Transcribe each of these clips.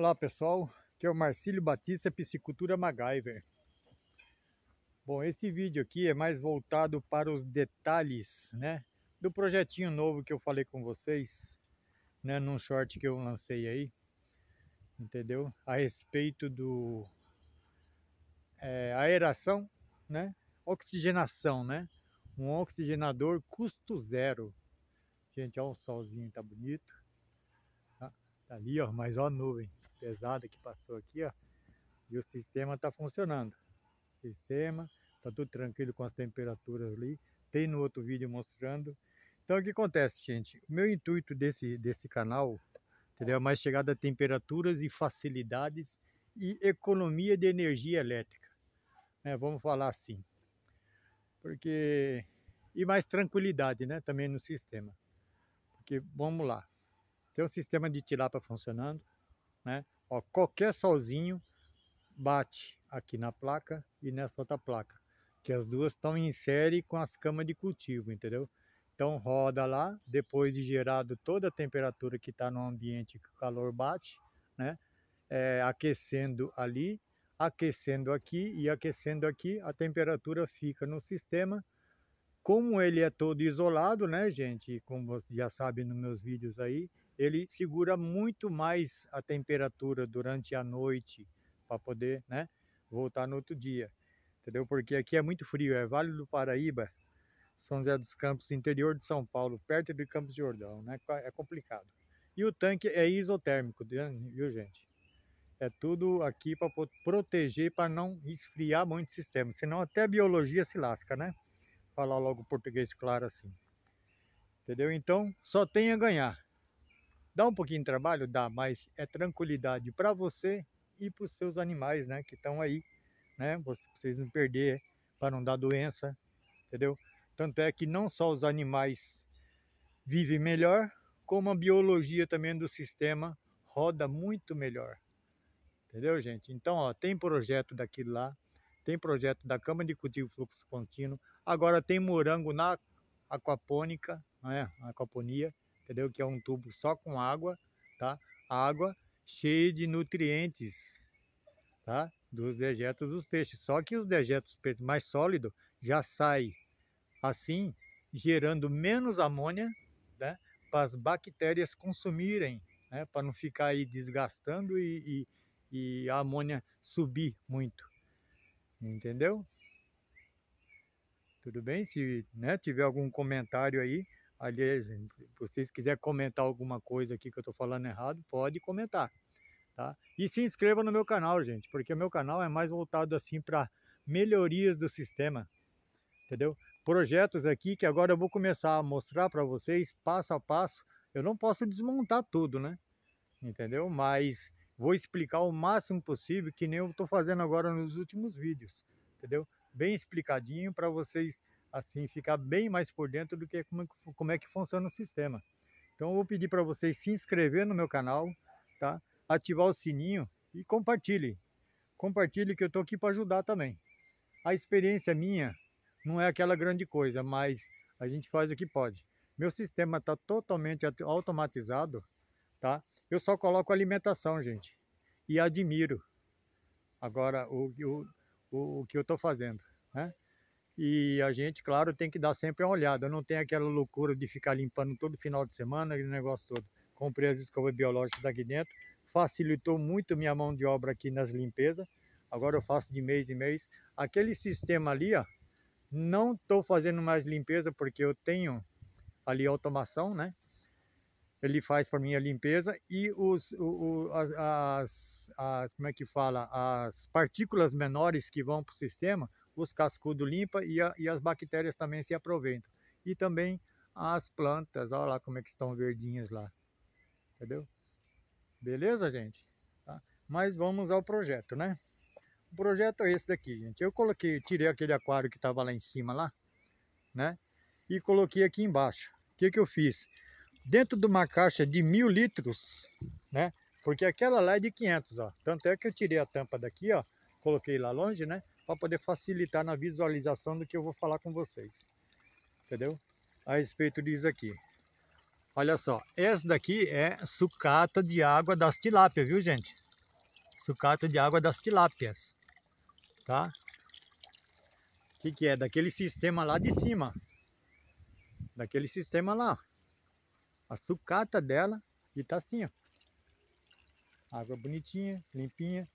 Olá pessoal, aqui é o Marcílio Batista, Piscicultura MacGyver. Bom, esse vídeo aqui é mais voltado para os detalhes, né, do projetinho novo que eu falei com vocês, né, num short que eu lancei aí, entendeu? A respeito do é, aeração, né, oxigenação, né, um oxigenador custo zero. Gente, olha o solzinho, tá bonito. Tá, tá ali, ó, mas ó a nuvem pesada que passou aqui, ó. E o sistema está funcionando. Sistema, tá tudo tranquilo com as temperaturas ali. Tem no outro vídeo mostrando. Então o que acontece, gente? O meu intuito desse, desse canal, entendeu? É mais chegada a temperaturas e facilidades e economia de energia elétrica. Né? Vamos falar assim. Porque... E mais tranquilidade, né? Também no sistema. Porque, vamos lá. Tem o sistema de tilápia funcionando né? Ó, qualquer solzinho bate aqui na placa e nessa outra placa, que as duas estão em série com as camas de cultivo, entendeu? Então roda lá, depois de gerado toda a temperatura que está no ambiente que o calor bate, né? É, aquecendo ali, aquecendo aqui e aquecendo aqui, a temperatura fica no sistema. Como ele é todo isolado, né, gente? Como você já sabe nos meus vídeos aí, ele segura muito mais a temperatura durante a noite para poder né, voltar no outro dia. Entendeu? Porque aqui é muito frio, é Vale do Paraíba, São José dos Campos, interior de São Paulo, perto de Campos de Jordão, né? É complicado. E o tanque é isotérmico, viu gente? É tudo aqui para proteger, para não esfriar muito o sistema, senão até a biologia se lasca, né? Falar logo português claro assim. Entendeu? Então, só tem a ganhar. Dá um pouquinho de trabalho? Dá, mas é tranquilidade para você e para os seus animais, né? Que estão aí, né? Vocês não perder para não dar doença, entendeu? Tanto é que não só os animais vivem melhor, como a biologia também do sistema roda muito melhor. Entendeu, gente? Então, ó, tem projeto daquilo lá, tem projeto da Câmara de Cultivo Fluxo Contínuo, agora tem morango na aquapônica, né? aquaponia, entendeu? Que é um tubo só com água, tá? Água cheia de nutrientes, tá? Dos dejetos dos peixes. Só que os dejetos mais sólidos já saem assim, gerando menos amônia, né? Para as bactérias consumirem, né? Para não ficar aí desgastando e, e, e a amônia subir muito. Entendeu? Tudo bem? Se né, tiver algum comentário aí, Aliás, se vocês quiserem comentar alguma coisa aqui que eu estou falando errado, pode comentar. Tá? E se inscreva no meu canal, gente, porque o meu canal é mais voltado assim para melhorias do sistema, entendeu? Projetos aqui que agora eu vou começar a mostrar para vocês passo a passo. Eu não posso desmontar tudo, né? Entendeu? Mas vou explicar o máximo possível, que nem eu estou fazendo agora nos últimos vídeos, entendeu? Bem explicadinho para vocês assim ficar bem mais por dentro do que como, como é que funciona o sistema. Então eu vou pedir para vocês se inscrever no meu canal, tá? Ativar o sininho e compartilhe. Compartilhe que eu estou aqui para ajudar também. A experiência minha não é aquela grande coisa, mas a gente faz o que pode. Meu sistema está totalmente automatizado, tá? Eu só coloco alimentação, gente. E admiro agora o, o, o, o que eu estou fazendo, né? E a gente, claro, tem que dar sempre uma olhada. Não tem aquela loucura de ficar limpando todo final de semana, aquele negócio todo. Comprei as escovas biológicas daqui dentro. Facilitou muito minha mão de obra aqui nas limpezas. Agora eu faço de mês em mês. Aquele sistema ali, ó, não estou fazendo mais limpeza porque eu tenho ali automação, né? Ele faz para mim a limpeza e os, o, o, as, as, as, como é que fala, as partículas menores que vão para o sistema, os cascudos limpa e, a, e as bactérias também se aproveitam. E também as plantas, olha lá como é que estão verdinhas lá. Entendeu? Beleza, gente? Tá? Mas vamos ao projeto, né? O projeto é esse daqui, gente. Eu coloquei, tirei aquele aquário que estava lá em cima lá, né? E coloquei aqui embaixo. O que que eu fiz? Dentro de uma caixa de mil litros, né? Porque aquela lá é de 500, ó. Tanto é que eu tirei a tampa daqui, ó. Coloquei lá longe, né? Para poder facilitar na visualização do que eu vou falar com vocês. Entendeu? A respeito disso aqui. Olha só, essa daqui é sucata de água das tilápias, viu gente? Sucata de água das tilápias, tá? O que, que é? Daquele sistema lá de cima. Daquele sistema lá. A sucata dela e tá assim, ó. Água bonitinha, limpinha.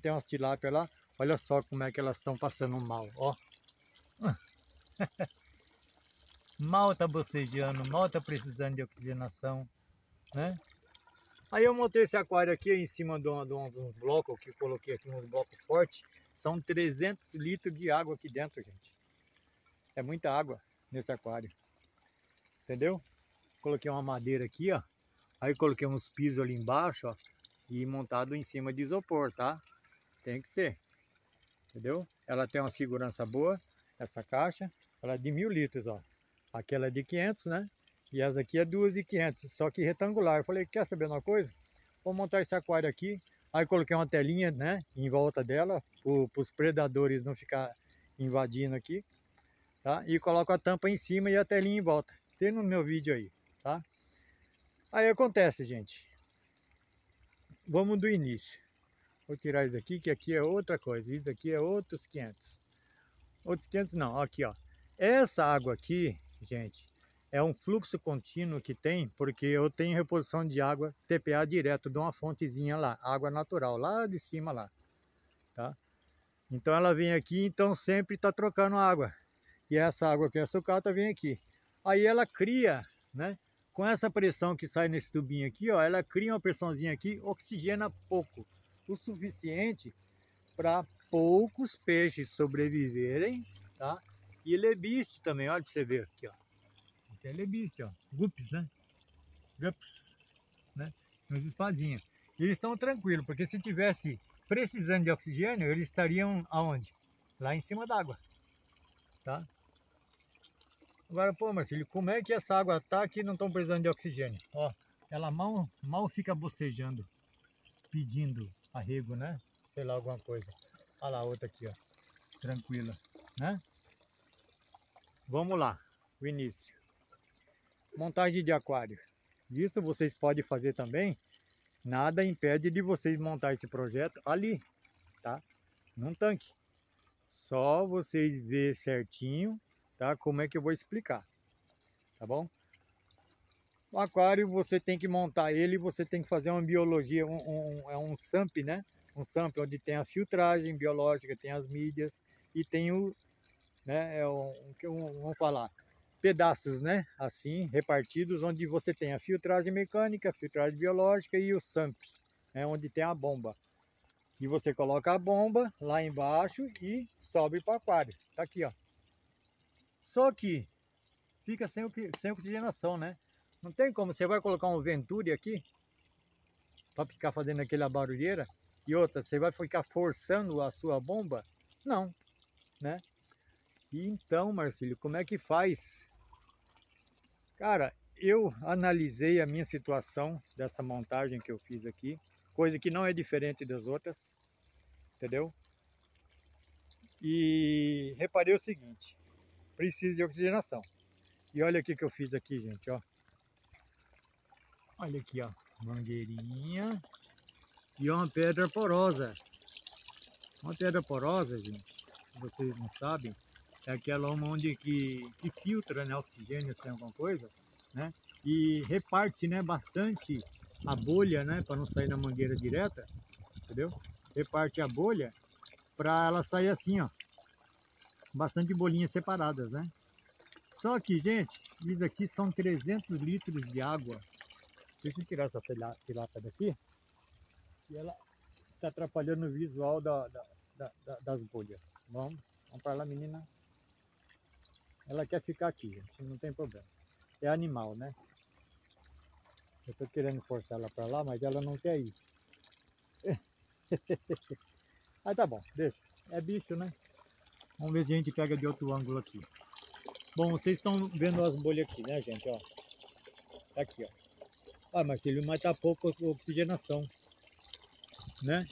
Tem, umas tilápias lá. Olha só como é que elas estão passando mal, ó. mal tá bocejando, mal tá precisando de oxigenação, né? Aí eu montei esse aquário aqui em cima de, um, de uns blocos que eu coloquei aqui, uns blocos fortes. São 300 litros de água aqui dentro, gente. É muita água nesse aquário. Entendeu? Coloquei uma madeira aqui, ó. Aí coloquei uns pisos ali embaixo, ó. E montado em cima de isopor, tá? Tem que ser. Entendeu? Ela tem uma segurança boa, essa caixa. Ela é de mil litros, ó. Aquela é de 500, né? E essa aqui é duas de 500, só que retangular. Eu falei, quer saber uma coisa? Vou montar esse aquário aqui. Aí coloquei uma telinha, né? Em volta dela, para os predadores não ficar invadindo aqui. Tá? E coloco a tampa em cima e a telinha em volta. Tem no meu vídeo aí, tá? Aí acontece, gente. Vamos do início. Vou tirar isso aqui, que aqui é outra coisa. Isso aqui é outros 500. Outros 500 não, aqui ó. Essa água aqui, gente, é um fluxo contínuo que tem, porque eu tenho reposição de água TPA direto de uma fontezinha lá, água natural, lá de cima lá, tá? Então ela vem aqui, então sempre está trocando água. E essa água que é sucata vem aqui. Aí ela cria, né? Com essa pressão que sai nesse tubinho aqui, ó, ela cria uma pressãozinha aqui, oxigena pouco, o suficiente para poucos peixes sobreviverem, tá? E lebiste também, olha para você ver aqui, ó. Esse é lebiste, ó. Gups, né? Gups, né? Umas espadinhas. E eles estão tranquilos, porque se tivesse precisando de oxigênio, eles estariam aonde? Lá em cima d'água, tá? Agora, pô, Marcelo, como é que essa água tá que não estão precisando de oxigênio? Ó, ela mal, mal fica bocejando, pedindo arrego, né? Sei lá, alguma coisa. Olha lá, outra aqui, ó. Tranquila, né? Vamos lá, o início. Montagem de aquário. Isso vocês podem fazer também. Nada impede de vocês montar esse projeto ali, tá? Num tanque. Só vocês ver certinho tá? Como é que eu vou explicar, tá bom? O aquário você tem que montar ele, você tem que fazer uma biologia, um, um, é um SAMP, né? Um SAMP onde tem a filtragem biológica, tem as mídias e tem o, né? É um, vamos falar, pedaços, né? Assim, repartidos, onde você tem a filtragem mecânica, a filtragem biológica e o SAMP, né? onde tem a bomba. E você coloca a bomba lá embaixo e sobe para o aquário. Tá aqui, ó. Só que fica sem, sem oxigenação, né? Não tem como, você vai colocar um Venturi aqui para ficar fazendo aquela barulheira e outra, você vai ficar forçando a sua bomba? Não, né? E então, Marcílio, como é que faz? Cara, eu analisei a minha situação dessa montagem que eu fiz aqui, coisa que não é diferente das outras, entendeu? E reparei o seguinte, precisa de oxigenação. E olha o que eu fiz aqui, gente, ó. Olha aqui, ó, mangueirinha e uma pedra porosa. Uma pedra porosa, gente, vocês não sabem, é aquela onde que, que filtra, né, oxigênio, se tem alguma coisa, né? E reparte, né, bastante a bolha, né, para não sair na mangueira direta, entendeu? Reparte a bolha para ela sair assim, ó, bastante bolinhas separadas, né? Só que, gente, isso aqui são 300 litros de água. Deixa eu tirar essa tilapa daqui. E ela está atrapalhando o visual da, da, da, das bolhas. Vamos, vamos para lá, menina. Ela quer ficar aqui, gente, não tem problema. É animal, né? Eu estou querendo forçar ela para lá, mas ela não quer ir. Aí tá bom, deixa. É bicho, né? Vamos ver se a gente pega de outro ângulo aqui. Bom, vocês estão vendo as bolhas aqui, né, gente? Ó. Tá aqui, ó. Ah, Marcelo, mas tá pouco oxigenação, né?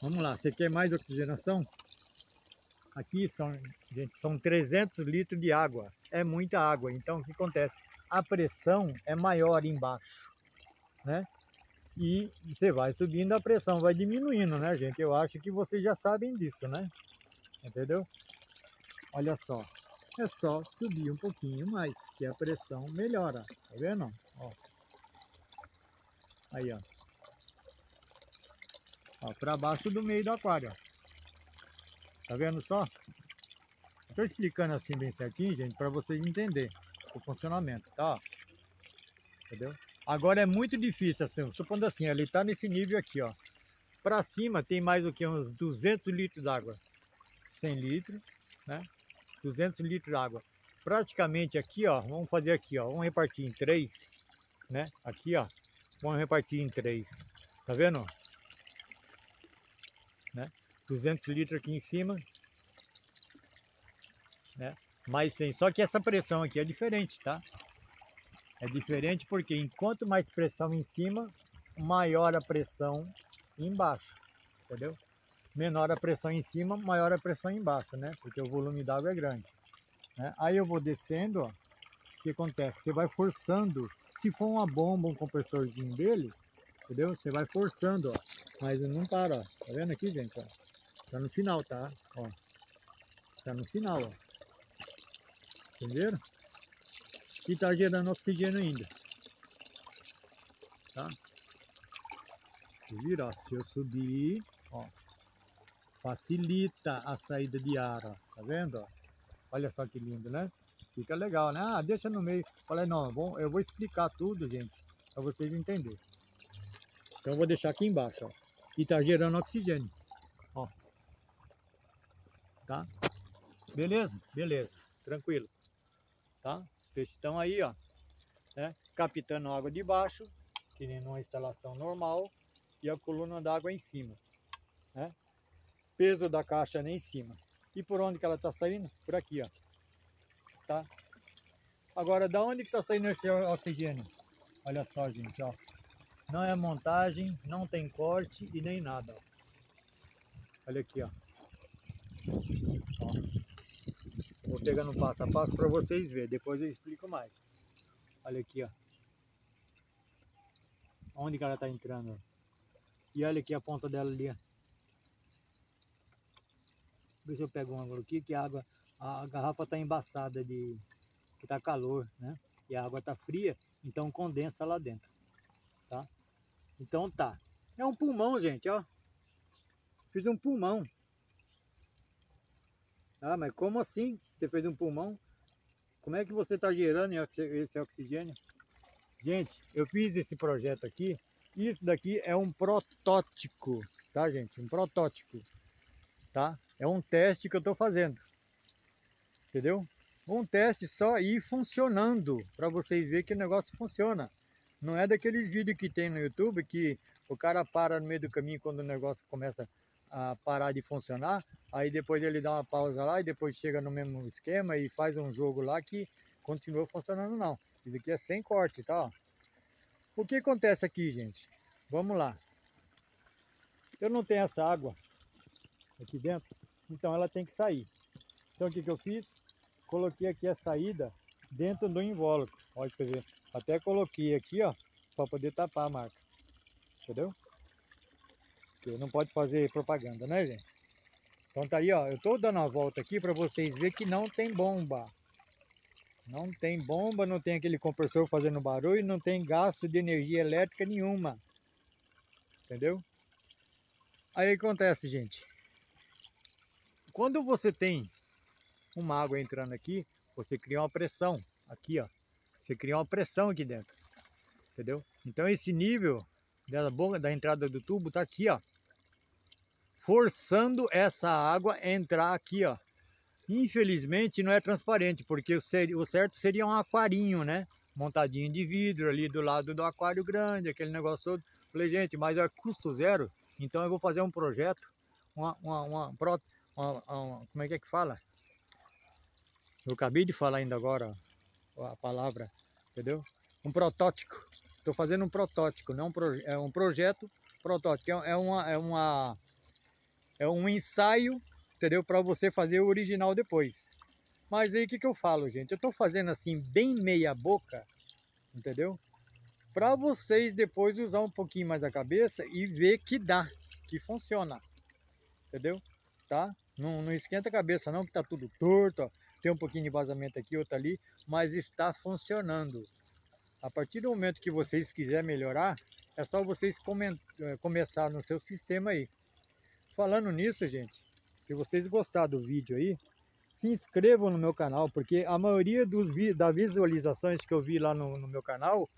Vamos lá, você quer mais oxigenação? Aqui são, gente, são 300 litros de água. É muita água. Então, o que acontece? A pressão é maior embaixo, né? E você vai subindo, a pressão vai diminuindo, né, gente? Eu acho que vocês já sabem disso, né? Entendeu? Olha só. É só subir um pouquinho mais, que a pressão melhora. Tá vendo? Ó. Aí, ó. Ó, pra baixo do meio do aquário, ó. Tá vendo só? Estou explicando assim bem certinho, gente, para vocês entenderem o funcionamento, tá? Entendeu? Agora é muito difícil, assim, supondo assim, ele está nesse nível aqui, ó. Para cima tem mais o que? Uns 200 litros d'água. 100 litros, né? 200 litros d'água. Praticamente aqui, ó, vamos fazer aqui, ó, vamos repartir em três, né? Aqui, ó, vamos repartir em três. Tá vendo? Né? 200 litros aqui em cima, né? Mais 100. Só que essa pressão aqui é diferente, tá? É diferente porque enquanto mais pressão em cima, maior a pressão embaixo, entendeu? Menor a pressão em cima, maior a pressão embaixo, né? Porque o volume d'água é grande. Né? Aí eu vou descendo, ó. O que acontece? Você vai forçando. Se for uma bomba, um compressorzinho dele, entendeu? Você vai forçando, ó. Mas não para, ó. Tá vendo aqui, gente? Ó. Tá no final, tá? Ó. Tá no final, ó. Entenderam? E tá gerando oxigênio ainda. Tá? Virar, se eu subir, ó, facilita a saída de ar, ó. Tá vendo? Olha só que lindo, né? Fica legal, né? Ah, deixa no meio. Falei, não, bom, eu vou explicar tudo, gente, para vocês entenderem. Então eu vou deixar aqui embaixo, ó. E tá gerando oxigênio, ó. Tá? Beleza? Beleza. Tranquilo tá? Os peixes estão aí, ó, né? captando água de baixo, que nem numa instalação normal, e a coluna d'água em cima, né? Peso da caixa nem em cima. E por onde que ela está saindo? Por aqui, ó. Tá? Agora, da onde que está saindo esse oxigênio? Olha só, gente, ó. Não é montagem, não tem corte e nem nada, ó. Olha aqui, ó. ó. Vou pegando passo a passo para vocês verem, depois eu explico mais. Olha aqui, ó. Onde que ela tá entrando? E olha aqui a ponta dela ali, ó. Ver se eu pego um ângulo aqui, que a água, a garrafa tá embaçada de... que tá calor, né? E a água tá fria, então condensa lá dentro, tá? Então tá. É um pulmão, gente, ó. Fiz um pulmão. Ah, mas como assim? Você fez um pulmão? Como é que você está gerando esse oxigênio? Gente, eu fiz esse projeto aqui. Isso daqui é um protótipo, tá, gente? Um protótipo, tá? É um teste que eu estou fazendo. Entendeu? Um teste só e funcionando, para vocês verem que o negócio funciona. Não é daqueles vídeos que tem no YouTube que o cara para no meio do caminho quando o negócio começa a parar de funcionar, aí depois ele dá uma pausa lá e depois chega no mesmo esquema e faz um jogo lá que continua funcionando não. Isso aqui é sem corte, tá? O que acontece aqui, gente? Vamos lá. Eu não tenho essa água aqui dentro, então ela tem que sair. Então o que, que eu fiz? Coloquei aqui a saída dentro do invólucro. Olha, quer ver, até coloquei aqui, ó, para poder tapar a marca. Entendeu? Porque não pode fazer propaganda, né, gente? Então tá aí, ó. Eu tô dando a volta aqui para vocês verem que não tem bomba. Não tem bomba, não tem aquele compressor fazendo barulho, não tem gasto de energia elétrica nenhuma. Entendeu? Aí acontece, gente. Quando você tem uma água entrando aqui, você cria uma pressão aqui, ó. Você cria uma pressão aqui dentro. Entendeu? Então esse nível da boca da entrada do tubo tá aqui, ó. Forçando essa água a entrar aqui, ó. Infelizmente não é transparente, porque o, certo seria um aquarinho, né? Montadinho de vidro ali do lado do aquário grande, aquele negócio todo. Falei, gente, mas é custo zero, então eu vou fazer um projeto, uma, uma, uma, como é que é que fala? Eu acabei de falar ainda agora a palavra, entendeu? Um protótipo Estou fazendo um protótipo, não um é um projeto protótipo. É, é, uma, é, uma, é um ensaio, entendeu? Para você fazer o original depois. Mas aí o que, que eu falo, gente? Eu estou fazendo assim, bem meia boca, entendeu? para vocês depois usar um pouquinho mais a cabeça e ver que dá, que funciona. Entendeu? Tá? Não, não esquenta a cabeça não, que tá tudo torto, ó. Tem um pouquinho de vazamento aqui, outro ali, mas está funcionando. A partir do momento que vocês quiserem melhorar, é só vocês eh, começar no seu sistema aí. Falando nisso, gente, se vocês gostaram do vídeo aí, se inscrevam no meu canal, porque a maioria dos, das visualizações que eu vi lá no, no meu canal,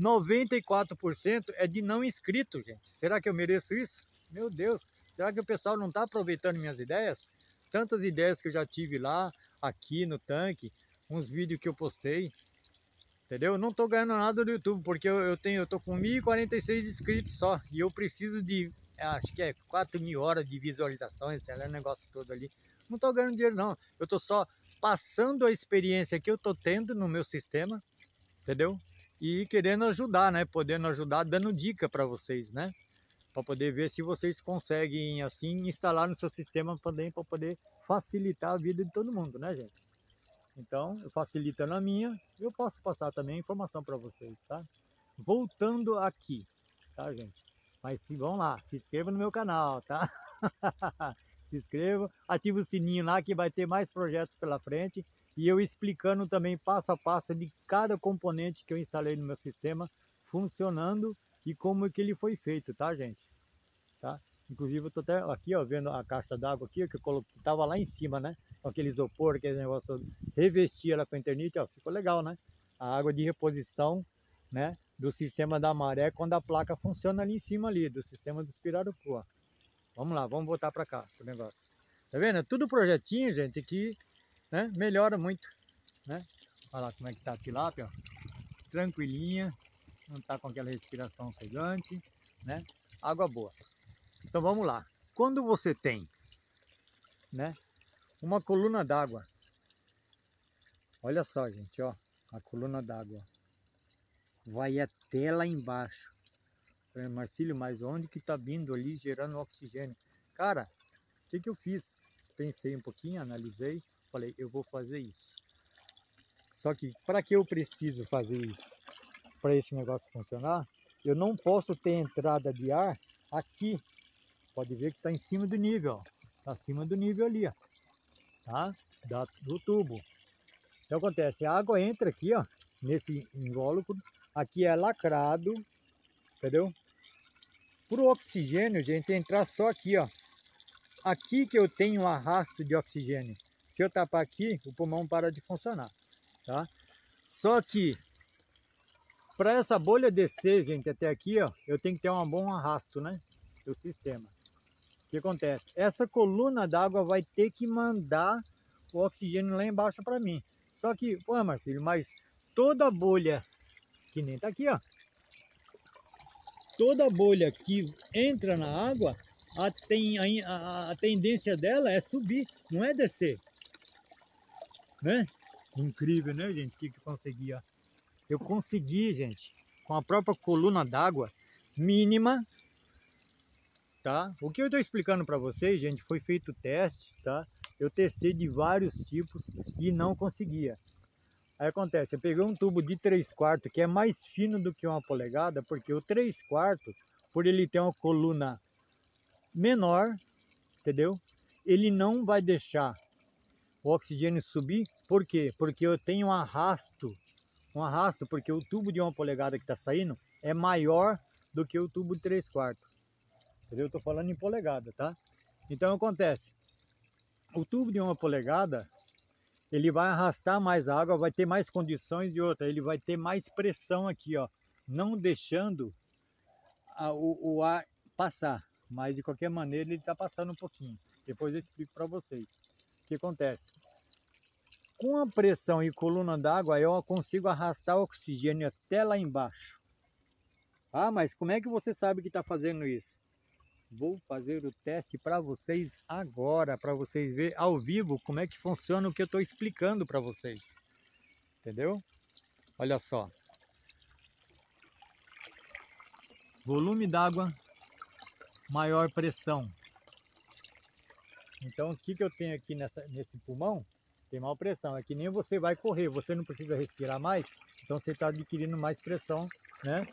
94% é de não inscrito, gente. Será que eu mereço isso? Meu Deus, será que o pessoal não está aproveitando minhas ideias? Tantas ideias que eu já tive lá, aqui no tanque, uns vídeos que eu postei, entendeu? Não estou ganhando nada do YouTube, porque eu, eu tenho, eu tô com 1.046 inscritos só, e eu preciso de, acho que é 4 mil horas de visualizações, sei lá, o negócio todo ali. Não estou ganhando dinheiro não, eu estou só passando a experiência que eu estou tendo no meu sistema, entendeu? e querendo ajudar, né? Podendo ajudar, dando dica para vocês, né? Para poder ver se vocês conseguem, assim, instalar no seu sistema também para poder facilitar a vida de todo mundo, né, gente? Então, facilitando a minha, eu posso passar também informação para vocês, tá? Voltando aqui, tá, gente? Mas se vão lá, se inscreva no meu canal, tá? se inscreva, ative o sininho lá que vai ter mais projetos pela frente e eu explicando também passo a passo de cada componente que eu instalei no meu sistema funcionando e como que ele foi feito, tá gente? Tá? Inclusive eu tô até aqui ó, vendo a caixa d'água aqui que eu coloquei, tava lá em cima, né? Com aquele isopor, aquele negócio. Revesti ela com a internet, ó, ficou legal, né? A água de reposição, né? Do sistema da maré quando a placa funciona ali em cima ali, do sistema do pirarucu, ó. Vamos lá, vamos voltar para cá, o negócio. Tá vendo? É tudo projetinho, gente, que né? melhora muito. Né? Olha lá como é que tá a tilápia, ó. tranquilinha, não tá com aquela respiração ofegante, né? água boa. Então vamos lá, quando você tem né, uma coluna d'água, olha só gente, ó, a coluna d'água vai até lá embaixo. Marcílio, mas onde que tá vindo ali gerando oxigênio? Cara, o que que eu fiz? Pensei um pouquinho, analisei, falei, eu vou fazer isso. Só que para que eu preciso fazer isso? Para esse negócio funcionar, eu não posso ter entrada de ar aqui. Pode ver que está em cima do nível, Está acima do nível ali, ó. Tá? Da, do tubo. Então acontece, a água entra aqui, ó, nesse invólucro. Aqui é lacrado, entendeu? Para o oxigênio, gente, entrar só aqui, ó. Aqui que eu tenho um arrasto de oxigênio. Se eu tapar aqui, o pulmão para de funcionar, tá? Só que, para essa bolha descer, gente, até aqui, ó, eu tenho que ter um bom arrasto, né? Do sistema. O que acontece? Essa coluna d'água vai ter que mandar o oxigênio lá embaixo para mim. Só que, pô, Marcelo, mas toda bolha, que nem tá aqui, ó. Toda bolha que entra na água, a, tem, a, a tendência dela é subir, não é descer né? Incrível, né, gente? O que, que consegui, ó. Eu consegui, gente, com a própria coluna d'água mínima, tá? O que eu estou explicando para vocês, gente, foi feito teste, tá? Eu testei de vários tipos e não conseguia. Aí acontece, eu peguei um tubo de 3 quartos, que é mais fino do que uma polegada, porque o 3 quartos, por ele ter uma coluna menor, entendeu? Ele não vai deixar o oxigênio subir. Por quê? Porque eu tenho um arrasto, um arrasto, porque o tubo de uma polegada que está saindo é maior do que o tubo de 3 quartos. Entendeu? Eu estou falando em polegada, tá? Então acontece, o tubo de uma polegada, ele vai arrastar mais água, vai ter mais condições e outra, ele vai ter mais pressão aqui, ó, não deixando a, o, o ar passar, mas de qualquer maneira ele está passando um pouquinho. Depois eu explico para vocês. O que acontece? Com a pressão e coluna d'água, eu consigo arrastar o oxigênio até lá embaixo. Ah, mas como é que você sabe que está fazendo isso? Vou fazer o teste para vocês agora, para vocês verem ao vivo como é que funciona o que eu estou explicando para vocês. Entendeu? Olha só. Volume d'água, maior pressão. Então o que, que eu tenho aqui nessa, nesse pulmão? Tem pressão. É que nem você vai correr, você não precisa respirar mais, então você está adquirindo mais pressão né?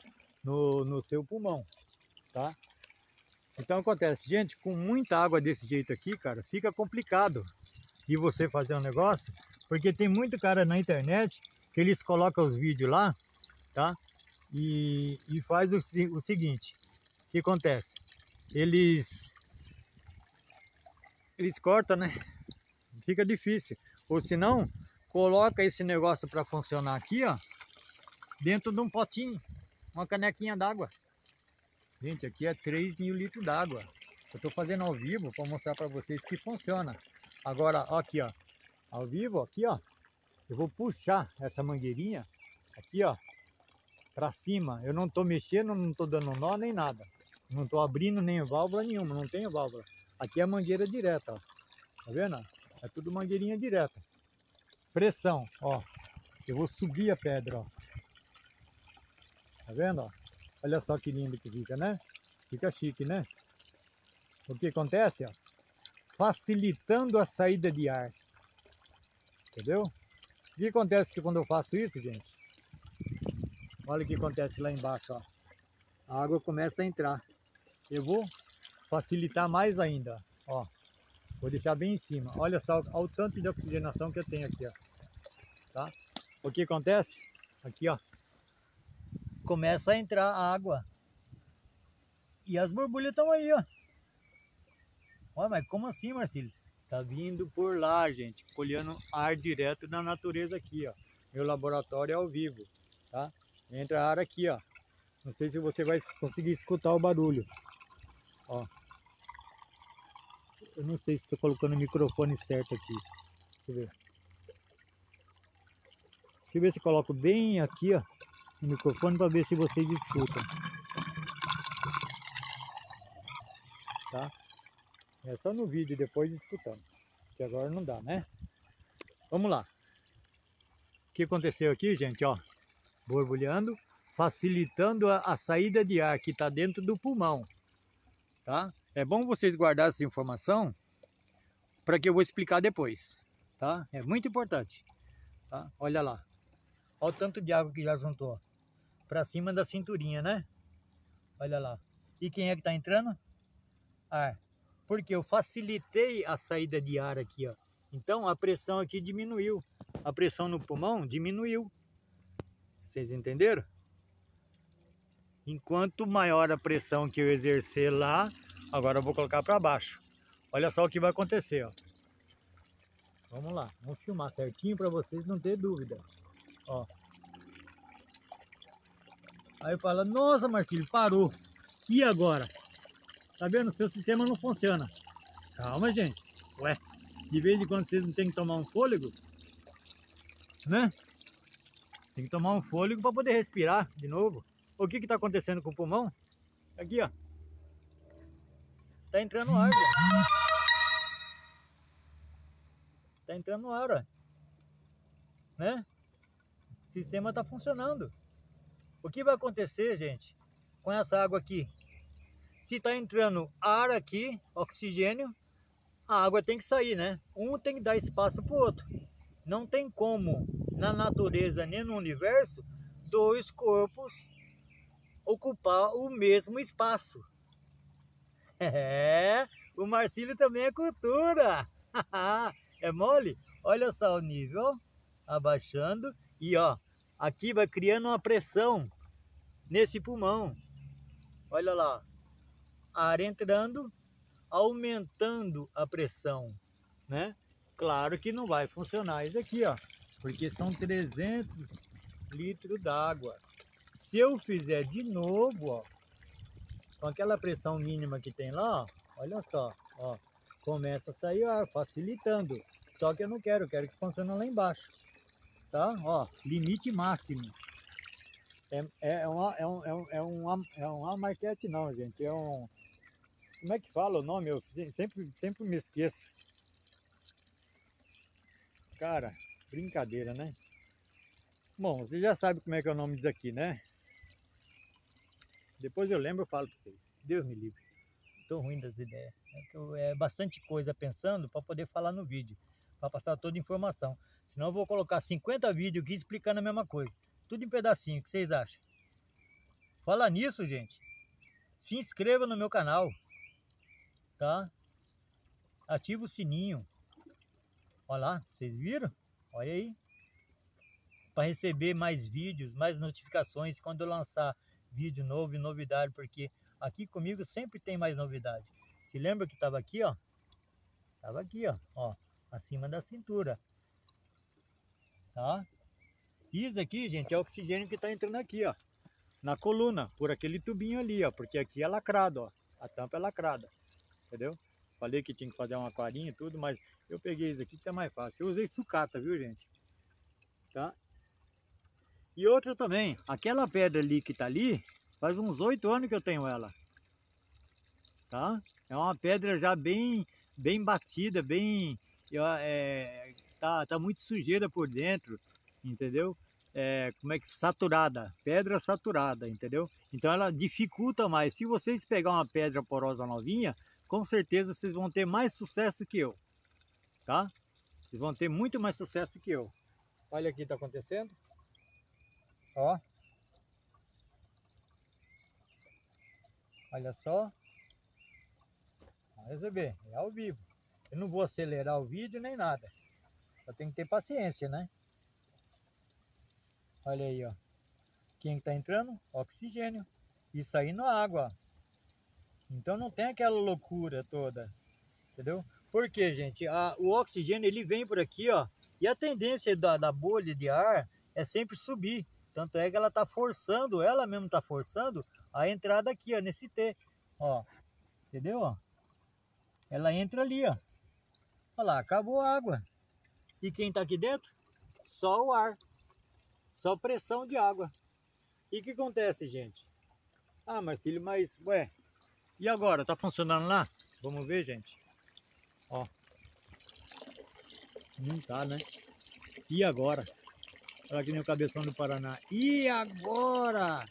No, no seu pulmão, tá? Então acontece, gente, com muita água desse jeito aqui, cara, fica complicado de você fazer um negócio, porque tem muito cara na internet que eles colocam os vídeos lá, tá? E, e faz o, o seguinte, o que acontece? Eles eles cortam, né? Fica difícil. Ou se não, coloca esse negócio para funcionar aqui, ó, dentro de um potinho, uma canequinha d'água. Gente, aqui é 3 mil litros d'água. Eu estou fazendo ao vivo para mostrar para vocês que funciona. Agora, ó, aqui, ó, ao vivo, aqui, ó, eu vou puxar essa mangueirinha aqui, ó, para cima. Eu não estou mexendo, não estou dando nó nem nada. Não estou abrindo nem válvula nenhuma, não tenho válvula. Aqui é a mangueira direta, ó. Tá vendo? É tudo mangueirinha direta. Pressão, ó. Eu vou subir a pedra, ó. Tá vendo, ó? Olha só que lindo que fica, né? Fica chique, né? O que acontece, ó? Facilitando a saída de ar. Entendeu? O que acontece que quando eu faço isso, gente? Olha o que acontece lá embaixo, ó. A água começa a entrar. Eu vou facilitar mais ainda, ó. Vou deixar bem em cima. Olha só olha o tanto de oxigenação que eu tenho aqui, ó. Tá? O que acontece? Aqui, ó começa a entrar água. E as borbulhas estão aí, ó. Olha, mas como assim, Marcílio? Tá vindo por lá, gente, colhendo ar direto da natureza aqui, ó. Meu laboratório é ao vivo, tá? Entra ar aqui, ó. Não sei se você vai conseguir escutar o barulho. Ó. Eu não sei se estou colocando o microfone certo aqui. Deixa eu ver. Deixa eu ver se coloco bem aqui, ó o microfone para ver se vocês escutam. Tá? É só no vídeo depois escutando. Que agora não dá, né? Vamos lá. O que aconteceu aqui, gente, ó? Borbulhando, facilitando a, a saída de ar que está dentro do pulmão. Tá? É bom vocês guardar essa informação para que eu vou explicar depois. Tá? É muito importante. Tá? Olha lá. Olha o tanto de água que já juntou para cima da cinturinha, né? Olha lá. E quem é que está entrando? Ar. Porque eu facilitei a saída de ar aqui, ó. Então a pressão aqui diminuiu. A pressão no pulmão diminuiu. Vocês entenderam? Enquanto maior a pressão que eu exercer lá, agora eu vou colocar para baixo. Olha só o que vai acontecer, ó. Vamos lá, vamos filmar certinho para vocês não ter dúvida. Ó, Aí fala, nossa Marcílio, parou. E agora? Tá vendo? Seu sistema não funciona. Calma, gente. Ué, de vez em quando vocês não tem que tomar um fôlego, né? Tem que tomar um fôlego para poder respirar de novo. O que que tá acontecendo com o pulmão? Aqui, ó. Tá entrando ar, já. Tá entrando ar, ó. Né? O sistema tá funcionando. O que vai acontecer, gente, com essa água aqui? Se está entrando ar aqui, oxigênio, a água tem que sair, né? Um tem que dar espaço para o outro. Não tem como, na natureza nem no universo, dois corpos ocupar o mesmo espaço. É, o Marcílio também é cultura. é mole? Olha só o nível, abaixando e ó, aqui vai criando uma pressão nesse pulmão. Olha lá, ar entrando, aumentando a pressão, né? Claro que não vai funcionar isso aqui, ó, porque são 300 litros d'água. Se eu fizer de novo, ó, com aquela pressão mínima que tem lá, olha só, ó, começa a sair ar, facilitando. Só que eu não quero, quero que funcione lá embaixo tá? Ó, limite máximo. É, é, uma, é, um, é, um, é, uma, é não, gente. É um... Como é que fala o nome? Eu sempre, sempre me esqueço. Cara, brincadeira, né? Bom, você já sabe como é que é o nome disso aqui, né? Depois eu lembro e falo para vocês. Deus me livre. Tô ruim das ideias. É, é bastante coisa pensando para poder falar no vídeo para passar toda a informação. Senão eu vou colocar 50 vídeos aqui explicando a mesma coisa. Tudo em pedacinho, o que vocês acham? Fala nisso, gente. Se inscreva no meu canal, tá? Ativa o sininho. Olha lá, vocês viram? Olha aí. Para receber mais vídeos, mais notificações quando eu lançar vídeo novo e novidade, porque aqui comigo sempre tem mais novidade. Se lembra que estava aqui, ó? Tava aqui, ó, ó, acima da cintura. Tá? Isso aqui, gente, é o oxigênio que está entrando aqui, ó na coluna, por aquele tubinho ali, ó, porque aqui é lacrado, ó, a tampa é lacrada, entendeu? Falei que tinha que fazer um aquarinho e tudo, mas eu peguei isso aqui que é mais fácil. Eu usei sucata, viu, gente? Tá? E outra também, aquela pedra ali que tá ali, faz uns oito anos que eu tenho ela. Tá? É uma pedra já bem, bem batida, bem... É, tá, tá muito sujeira por dentro, entendeu? é, como é que saturada, pedra saturada, entendeu? Então ela dificulta mais. Se vocês pegar uma pedra porosa novinha, com certeza vocês vão ter mais sucesso que eu, tá? Vocês vão ter muito mais sucesso que eu. Olha aqui tá acontecendo. Ó. Olha só. Vai receber, é ao vivo. Eu não vou acelerar o vídeo nem nada. Só tem que ter paciência, né? Olha aí, ó. Quem está entrando? Oxigênio. E saindo água. Então não tem aquela loucura toda. Entendeu? Porque, gente, a, o oxigênio ele vem por aqui, ó. E a tendência da, da bolha de ar é sempre subir. Tanto é que ela está forçando, ela mesmo está forçando a entrada aqui, ó, nesse T. Ó. Entendeu? Ó? Ela entra ali, ó. Olha lá, acabou a água. E quem está aqui dentro? Só o ar. Só pressão de água. E o que acontece, gente? Ah, Marcílio, mas, ué, e agora? Tá funcionando lá? Vamos ver, gente. Ó. Não tá, né? E agora? Olha que nem o cabeção do Paraná. E agora?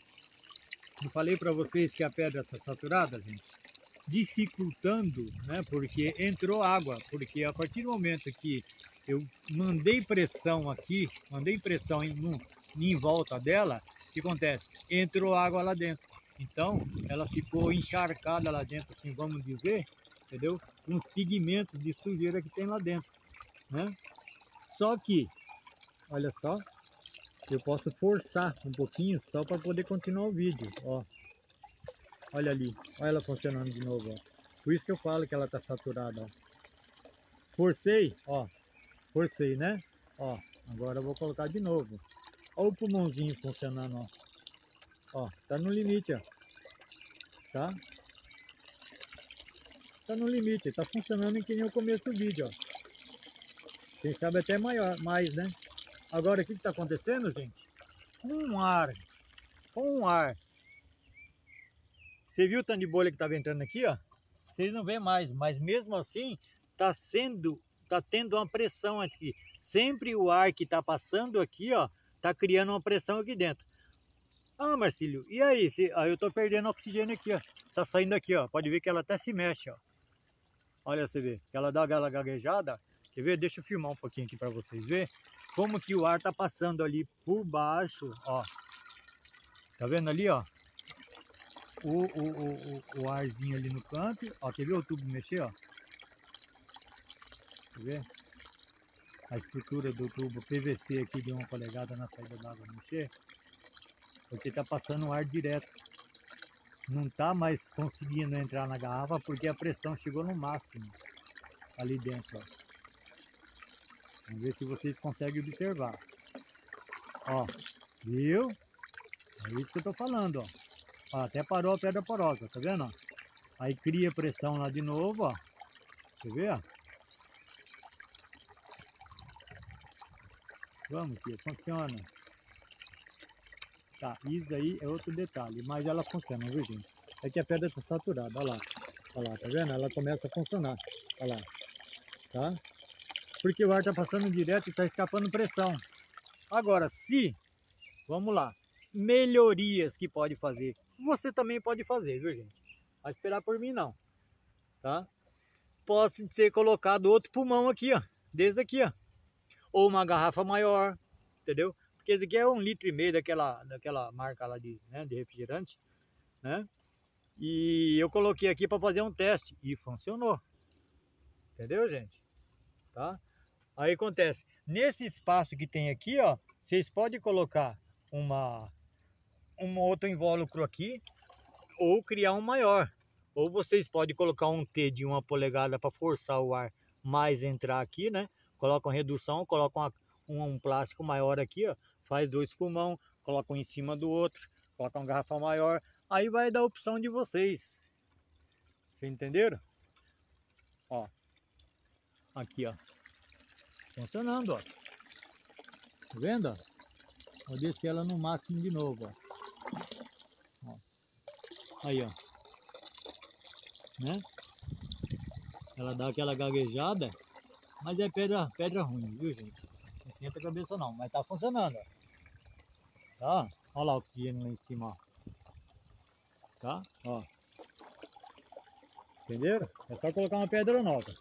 Não falei para vocês que a pedra está saturada, gente? Dificultando, né? Porque entrou água. Porque a partir do momento que eu mandei pressão aqui, mandei pressão em, em volta dela, o que acontece? Entrou água lá dentro. Então, ela ficou encharcada lá dentro, assim, vamos dizer, entendeu? Com os pigmentos de sujeira que tem lá dentro, né? Só que, olha só, eu posso forçar um pouquinho só para poder continuar o vídeo, ó. Olha ali, olha ela funcionando de novo, ó. Por isso que eu falo que ela tá saturada, ó. Forcei, ó, Forcei, né? Ó, agora eu vou colocar de novo. O pulmãozinho funcionando, ó. Ó, tá no limite, ó. Tá? Tá no limite, tá funcionando que nem o começo do vídeo, ó. Quem sabe até maior, mais, né? Agora, o que que tá acontecendo, gente? Um ar. Um ar. Você viu o tanto de bolha que tava entrando aqui, ó? Vocês não vê mais, mas mesmo assim, tá sendo está tendo uma pressão aqui. Sempre o ar que está passando aqui, ó, está criando uma pressão aqui dentro. Ah, Marcílio, e aí? Se, ah, eu estou perdendo oxigênio aqui, ó. Tá saindo aqui, ó. Pode ver que ela até se mexe, ó. Olha, você vê. Ela dá aquela gaguejada. Quer ver? Deixa eu filmar um pouquinho aqui para vocês verem. Como que o ar tá passando ali por baixo, ó. Tá vendo ali, ó? O, o, o, o, arzinho ali no canto. Ó, quer ver o tubo mexer, ó? ver? A estrutura do tubo PVC aqui de uma polegada na saída d'água mexer, porque está passando ar direto. Não está mais conseguindo entrar na garrafa porque a pressão chegou no máximo ali dentro. Ó. Vamos ver se vocês conseguem observar. Ó, viu? É isso que eu tô falando, ó. ó até parou a pedra porosa, tá vendo? Ó? Aí cria pressão lá de novo, ó. Quer ver, ó? Vamos, tia, funciona. Tá, isso aí é outro detalhe, mas ela funciona, viu gente? É que a pedra está saturada, olha lá. Olha lá, tá vendo? Ela começa a funcionar. Olha lá. Tá? Porque o ar está passando direto e está escapando pressão. Agora, se, vamos lá, melhorias que pode fazer, você também pode fazer, viu gente? Vai esperar por mim não, tá? Pode ser colocado outro pulmão aqui, ó, desde aqui, ó ou uma garrafa maior, entendeu? porque esse aqui é um litro e meio daquela, daquela marca lá de, né, de refrigerante, né? E eu coloquei aqui para fazer um teste e funcionou. Entendeu, gente? Tá? Aí acontece, nesse espaço que tem aqui, ó, vocês podem colocar uma um outro invólucro aqui ou criar um maior. Ou vocês podem colocar um T de uma polegada para forçar o ar mais entrar aqui, né? Colocam redução, colocam um, um, plástico maior aqui, ó. Faz dois pulmão, colocam um em cima do outro, colocam uma garrafa maior. Aí vai dar a opção de vocês. Vocês entenderam? Ó. Aqui, ó. Funcionando, ó. Tá vendo, ó? Vou descer ela no máximo de novo, ó. ó. Aí, ó. Né? Ela dá aquela gaguejada, mas é pedra, pedra ruim, viu, gente? Não esquenta a cabeça não, mas tá funcionando, ó. Tá? Olha lá o oxigênio lá em cima, ó. Tá? Ó. Entenderam? É só colocar uma pedra nova.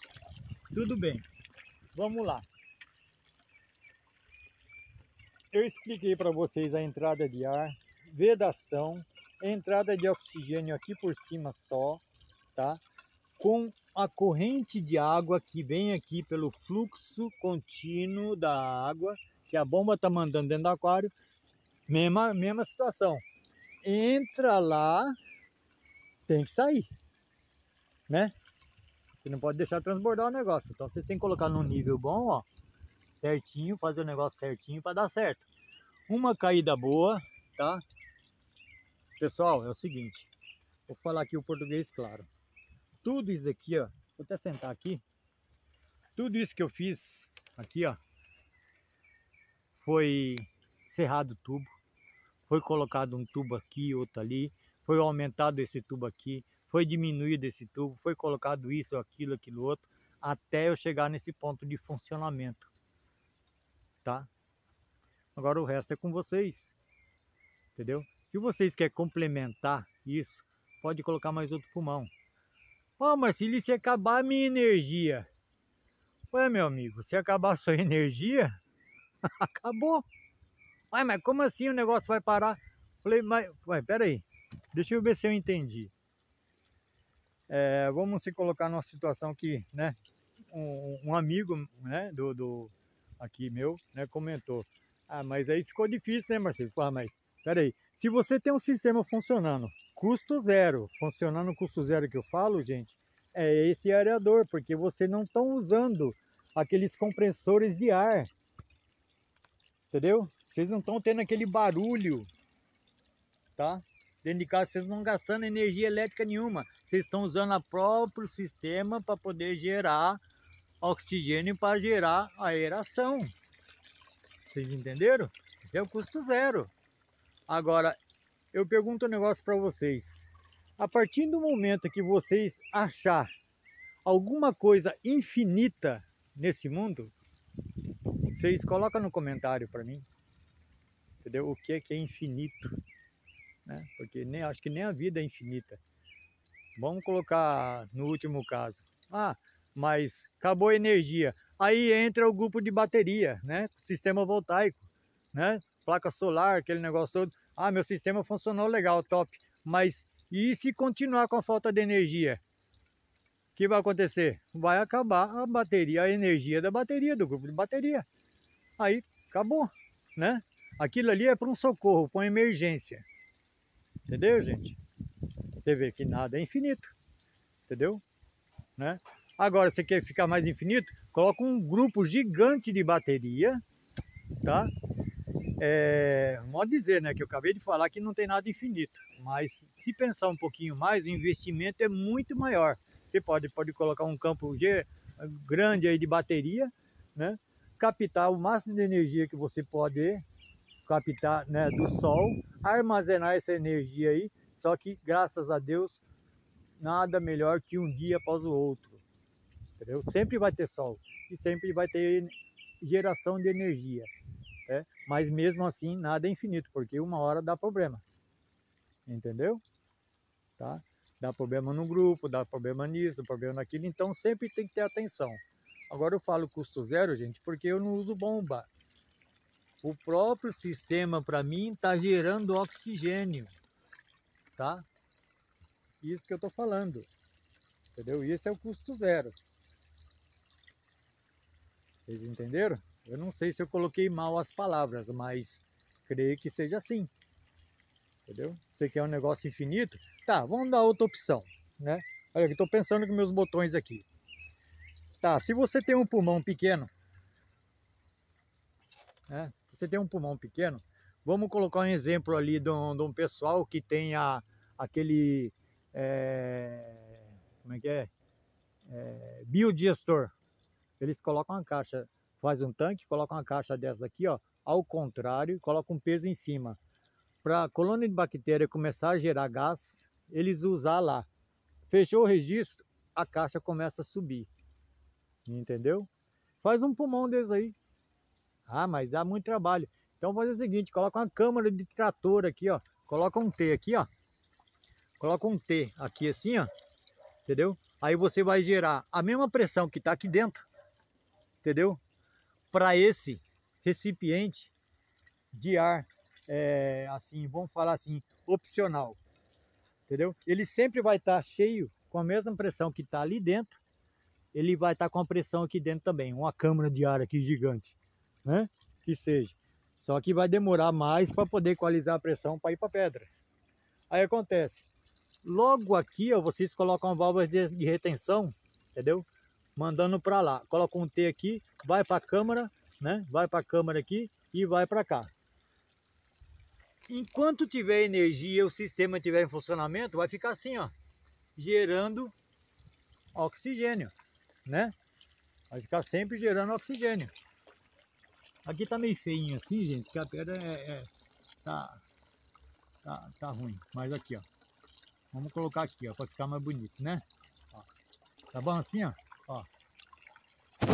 Tudo bem. Vamos lá. Eu expliquei para vocês a entrada de ar, vedação, entrada de oxigênio aqui por cima só, tá? Com a corrente de água que vem aqui pelo fluxo contínuo da água, que a bomba tá mandando dentro do aquário, mesma, mesma situação. Entra lá, tem que sair, né? Você não pode deixar transbordar o negócio. Então vocês têm que colocar num nível bom, ó. Certinho, fazer o negócio certinho para dar certo. Uma caída boa, tá? Pessoal, é o seguinte. Vou falar aqui o português claro. Tudo isso aqui, ó. Vou até sentar aqui. Tudo isso que eu fiz aqui, ó. Foi cerrado o tubo. Foi colocado um tubo aqui, outro ali. Foi aumentado esse tubo aqui foi diminuído esse tubo, foi colocado isso, aquilo, aquilo outro, até eu chegar nesse ponto de funcionamento, tá? Agora o resto é com vocês, entendeu? Se vocês querem complementar isso, pode colocar mais outro pulmão. Ó, oh, Marcílio, se acabar a minha energia? Ué, meu amigo, se acabar a sua energia, acabou. Ué, mas como assim o negócio vai parar? Falei, mas, ué, peraí, deixa eu ver se eu entendi. É, vamos se colocar numa situação que, né, um, um amigo, né, do, do, aqui meu, né, comentou, ah, mas aí ficou difícil, né, Marcelo? Ah, mas, peraí, se você tem um sistema funcionando, custo zero, funcionando custo zero que eu falo, gente, é esse aerador, porque você não estão usando aqueles compressores de ar, entendeu? Vocês não estão tendo aquele barulho, tá? Dentro de casa vocês não gastando energia elétrica nenhuma. Vocês estão usando o próprio sistema para poder gerar oxigênio para gerar aeração. Vocês entenderam? Esse é o custo zero. Agora, eu pergunto um negócio para vocês. A partir do momento que vocês achar alguma coisa infinita nesse mundo, vocês colocam no comentário para mim. Entendeu? O que é que é infinito? né? porque nem, acho que nem a vida é infinita. Vamos colocar no último caso. Ah, mas acabou a energia. Aí entra o grupo de bateria, né? Sistema voltaico, né? Placa solar, aquele negócio todo. Ah, meu sistema funcionou legal, top. Mas e se continuar com a falta de energia? O que vai acontecer? Vai acabar a bateria, a energia da bateria, do grupo de bateria. Aí acabou, né? Aquilo ali é para um socorro, para uma emergência. Entendeu, gente? Você vê que nada é infinito. Entendeu? Né? Agora, você quer ficar mais infinito? Coloca um grupo gigante de bateria, tá? É, pode dizer, né, que eu acabei de falar que não tem nada infinito, mas se pensar um pouquinho mais, o investimento é muito maior. Você pode, pode colocar um campo G grande aí de bateria, né, captar o máximo de energia que você pode captar né, do sol, armazenar essa energia aí, só que graças a Deus nada melhor que um dia após o outro, entendeu? Sempre vai ter sol e sempre vai ter geração de energia, né? mas mesmo assim nada é infinito, porque uma hora dá problema, entendeu? Tá? Dá problema no grupo, dá problema nisso, problema naquilo, então sempre tem que ter atenção. Agora eu falo custo zero, gente, porque eu não uso bomba. o próprio sistema para mim está gerando oxigênio, tá? Isso que eu estou falando, entendeu? Esse é o custo zero. Vocês entenderam? Eu não sei se eu coloquei mal as palavras, mas creio que seja assim. Entendeu? Você quer um negócio infinito? Tá, vamos dar outra opção, né? Olha, eu estou pensando com meus botões aqui. Tá, se você tem um pulmão pequeno, né? Você tem um pulmão pequeno, vamos colocar um exemplo ali de um, de um pessoal que tem a, aquele, é, como é que é? é biodigestor. Eles colocam uma caixa, faz um tanque, colocam uma caixa dessa aqui, ó, ao contrário, colocam um peso em cima. Para a colônia de bactéria começar a gerar gás, eles usar lá. Fechou o registro, a caixa começa a subir. Entendeu? Faz um pulmão desse aí. Ah, mas dá muito trabalho. Então faz o seguinte, coloca uma câmara de trator aqui, ó. Coloca um T aqui, ó. Coloca um T aqui assim, ó. Entendeu? Aí você vai gerar a mesma pressão que está aqui dentro. Entendeu? Para esse recipiente de ar, é, assim, vamos falar assim, opcional. Entendeu? Ele sempre vai estar tá cheio com a mesma pressão que está ali dentro. Ele vai estar tá com a pressão aqui dentro também. Uma câmara de ar aqui gigante né? Que seja. Só que vai demorar mais para poder equalizar a pressão para ir para a pedra. Aí acontece. Logo aqui, ó, vocês colocam uma válvula de, de retenção, entendeu? Mandando para lá. Coloca um T aqui, vai para a câmara, né? Vai para a câmara aqui e vai para cá. Enquanto tiver energia, o sistema estiver em funcionamento, vai ficar assim, ó, gerando oxigênio, né? Vai ficar sempre gerando oxigênio. Aqui tá meio feinho assim, gente, que a pedra é, é, tá, tá, tá ruim. Mas aqui, ó. Vamos colocar aqui, ó, para ficar mais bonito, né? Ó. Tá bom assim, ó? Ó.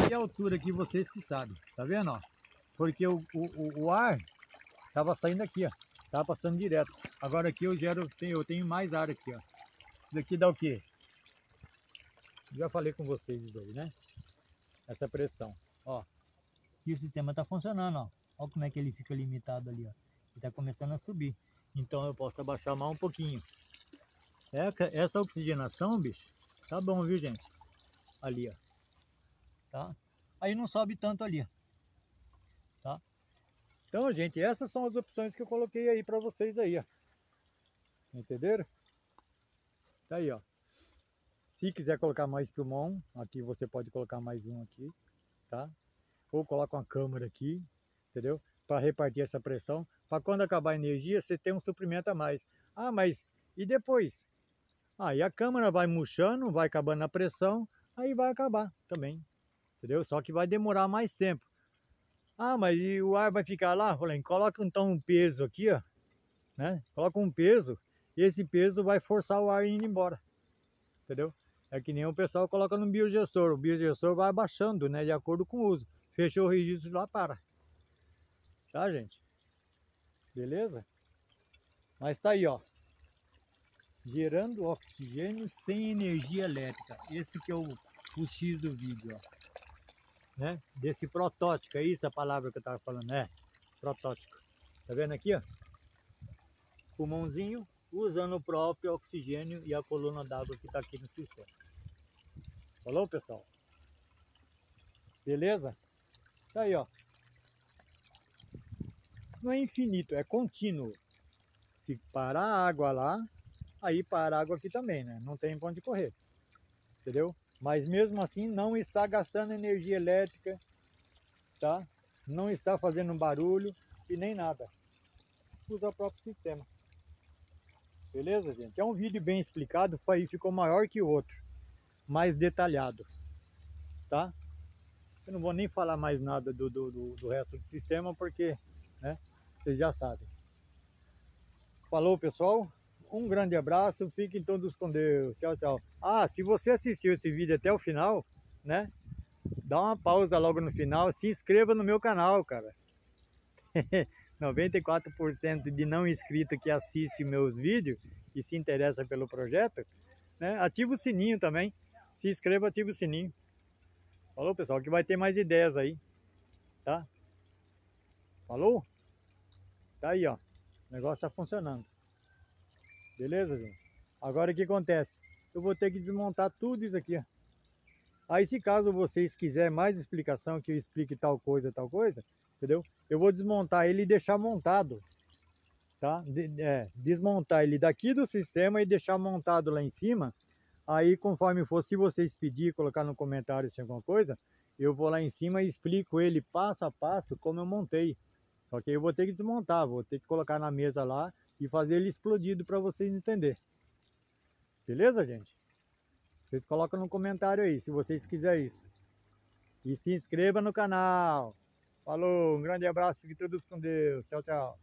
E a altura aqui vocês que sabem, tá vendo, ó? Porque o, o, o ar tava saindo aqui, ó. Tava passando direto. Agora aqui eu gero, eu tenho mais ar aqui, ó. Isso daqui dá o quê? Já falei com vocês isso aí, né? Essa pressão, ó. E o sistema está funcionando, ó. Olha como é que ele fica limitado ali, ó. Ele está começando a subir. Então eu posso abaixar mais um pouquinho. Essa oxigenação, bicho, tá bom, viu, gente? Ali, ó. Tá? Aí não sobe tanto ali. Tá? Então, gente, essas são as opções que eu coloquei aí para vocês aí, ó. Entenderam? Tá aí, ó. Se quiser colocar mais pulmão, aqui você pode colocar mais um aqui, tá? ou coloca uma câmara aqui, entendeu? Para repartir essa pressão, para quando acabar a energia você ter um suprimento a mais. Ah, mas e depois? Aí a câmara vai murchando, vai acabando a pressão, aí vai acabar também, entendeu? Só que vai demorar mais tempo. Ah, mas e o ar vai ficar lá? Falei, coloca então um peso aqui, ó, né? Coloca um peso, e esse peso vai forçar o ar indo embora, entendeu? É que nem o pessoal coloca no biogestor, o biogestor vai abaixando, né, de acordo com o uso. Fechou o registro lá, para. Tá, gente? Beleza? Mas tá aí, ó. Gerando oxigênio sem energia elétrica. Esse que é o, o X do vídeo, ó. Né? Desse protótipo, é isso a palavra que eu tava falando, né? Protótipo. Tá vendo aqui, ó? Pulmãozinho usando o próprio oxigênio e a coluna d'água que tá aqui no sistema. Falou, pessoal? Beleza? Tá aí, ó. Não é infinito, é contínuo. Se parar a água lá, aí para água aqui também, né? Não tem ponto de correr. Entendeu? Mas mesmo assim não está gastando energia elétrica, tá? Não está fazendo barulho e nem nada. Usa o próprio sistema. Beleza, gente? É um vídeo bem explicado, foi, ficou maior que o outro. Mais detalhado, tá? Eu não vou nem falar mais nada do, do, do resto do sistema, porque né, vocês já sabem. Falou, pessoal. Um grande abraço. Fiquem todos com Deus. Tchau, tchau. Ah, se você assistiu esse vídeo até o final, né? Dá uma pausa logo no final. Se inscreva no meu canal, cara. 94% de não inscrito que assiste meus vídeos e se interessa pelo projeto, né? Ativa o sininho também. Se inscreva, ativa o sininho. Falou, pessoal, que vai ter mais ideias aí, tá? Falou? Tá aí, ó. O negócio tá funcionando. Beleza, gente? Agora o que acontece? Eu vou ter que desmontar tudo isso aqui, ó. Aí se caso vocês quiserem mais explicação, que eu explique tal coisa, tal coisa, entendeu? Eu vou desmontar ele e deixar montado, tá? De, é, desmontar ele daqui do sistema e deixar montado lá em cima. Aí conforme for, se vocês pedir, colocar no comentário se alguma coisa, eu vou lá em cima e explico ele passo a passo como eu montei. Só que eu vou ter que desmontar, vou ter que colocar na mesa lá e fazer ele explodido para vocês entenderem. Beleza, gente? Vocês colocam no comentário aí, se vocês quiserem isso. E se inscreva no canal. Falou, um grande abraço, fique todos com Deus. Tchau, tchau.